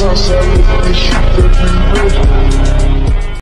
Southside, look at the shit that we.